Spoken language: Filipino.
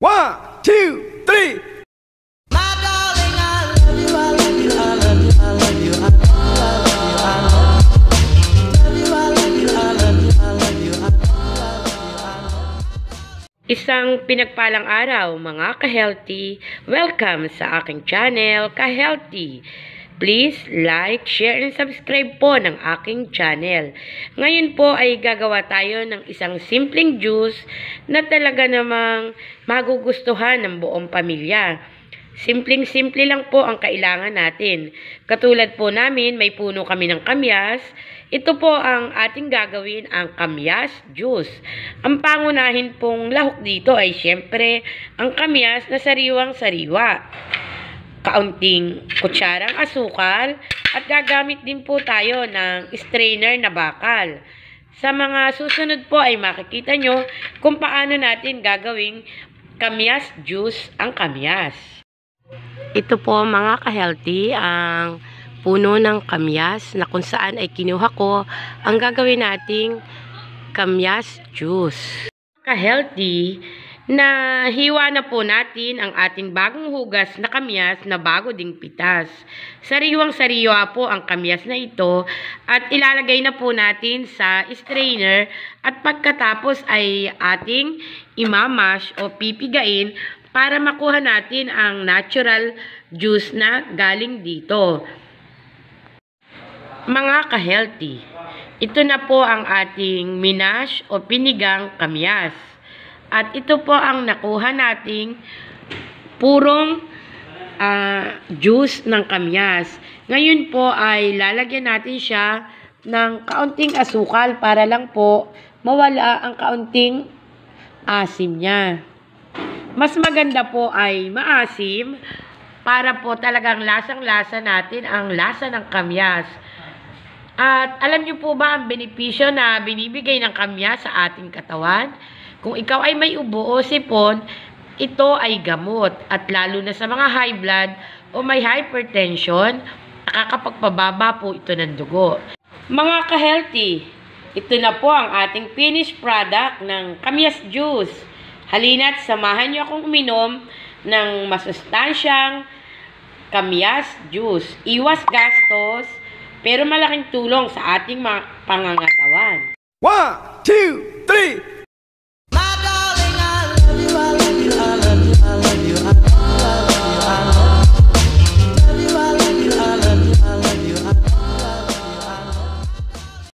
One, two, three. Isang pinagpalang araw mga ka-healthy. Welcome sa aking channel, ka-healthy. Please like, share, and subscribe po ng aking channel. Ngayon po ay gagawa tayo ng isang simpleng juice na talaga namang magugustuhan ng buong pamilya. Simpleng-simple lang po ang kailangan natin. Katulad po namin, may puno kami ng kamyas. Ito po ang ating gagawin, ang kamyas juice. Ang pangunahin pong lahok dito ay siyempre ang kamyas na sariwang-sariwa. Kaunting kutsarang asukal at gagamit din po tayo ng strainer na bakal. Sa mga susunod po ay makikita nyo kung paano natin gagawing kamyas juice ang kamyas. Ito po mga ka-healthy ang puno ng kamyas na kung saan ay kinuha ko ang gagawin nating kamyas juice. Ka-healthy na hiwa na po natin ang ating bagong hugas na kamyas na bago ding pitas. Sariwang sariwa po ang kamyas na ito at ilalagay na po natin sa strainer at pagkatapos ay ating imamash o pipigain para makuha natin ang natural juice na galing dito. Mga ka-healthy, ito na po ang ating minash o pinigang kamyas. At ito po ang nakuha nating purong ah, juice ng kamyas. Ngayon po ay lalagyan natin siya ng kaunting asukal para lang po mawala ang kaunting asim niya. Mas maganda po ay maasim para po talagang lasang-lasa natin ang lasa ng kamyas. At alam niyo po ba ang benepisyo na binibigay ng kamyas sa ating katawan? Kung ikaw ay may ubo o sipon, ito ay gamot. At lalo na sa mga high blood o may hypertension, nakakapagpababa po ito ng dugo. Mga ka-healthy, ito na po ang ating finished product ng kamyas juice. Halina't samahan niyo akong uminom ng masustansyang kamyas juice. Iwas gastos, pero malaking tulong sa ating mga pangangatawan. One, two, three.